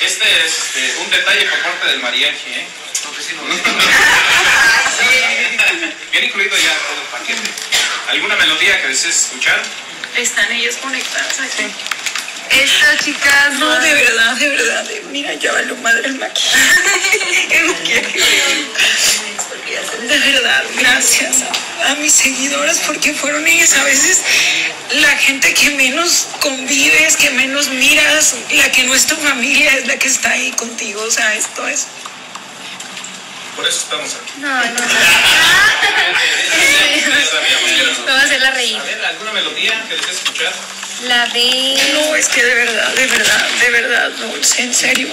este es este, un detalle por parte del mariachi, ¿eh? Bien incluido ya todo el paquete. ¿Alguna melodía que desees escuchar? Están ellos conectadas aquí. Estas chicas. No, de verdad, de verdad. de- mira, ya valió madre el maquillaje. No quiero. De verdad, gracias a, mis seguidoras porque fueron ellas a veces la gente que menos convives, que menos miras, la que no es tu familia es la que está ahí contigo. O sea, esto es. Por eso estamos aquí. No, no, no. Vamos a hacerla reír. A ver, ¿alguna melodía que desees escuchar? La de. No, es que de verdad, de verdad, de verdad, Dulce, en serio.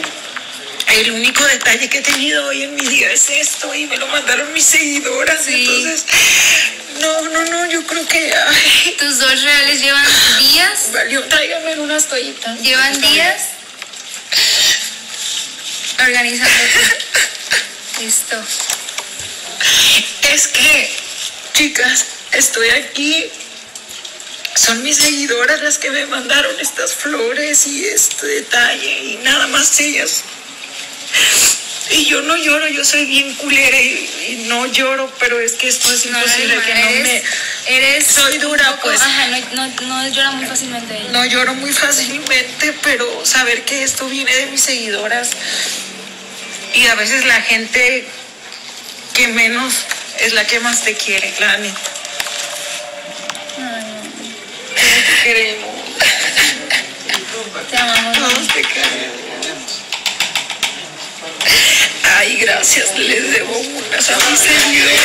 El único detalle que he tenido hoy en mi día es esto y me lo mandaron mis seguidoras. Sí. Entonces, no, no, no, yo creo que ay, Tus dos reales llevan días. valió. Tráigame unas toallitas. Llevan días organizándote. Listo. Es que, chicas, estoy aquí. Son mis seguidoras las que me mandaron estas flores y este detalle y nada más ellas. Yo no lloro, yo soy bien culera y, y no lloro, pero es que esto es imposible no, que no eres, me... eres Soy dura, poco- pues. Ajá, no, no, no llora muy fácilmente ella. No lloro muy fácilmente, pero saber que esto viene de mis seguidoras y a veces la gente que menos es la que más te quiere, la neta. Te queremos, Te amamos. todos te queremos. Ay, gracias, les debo unas a mis seguidoras.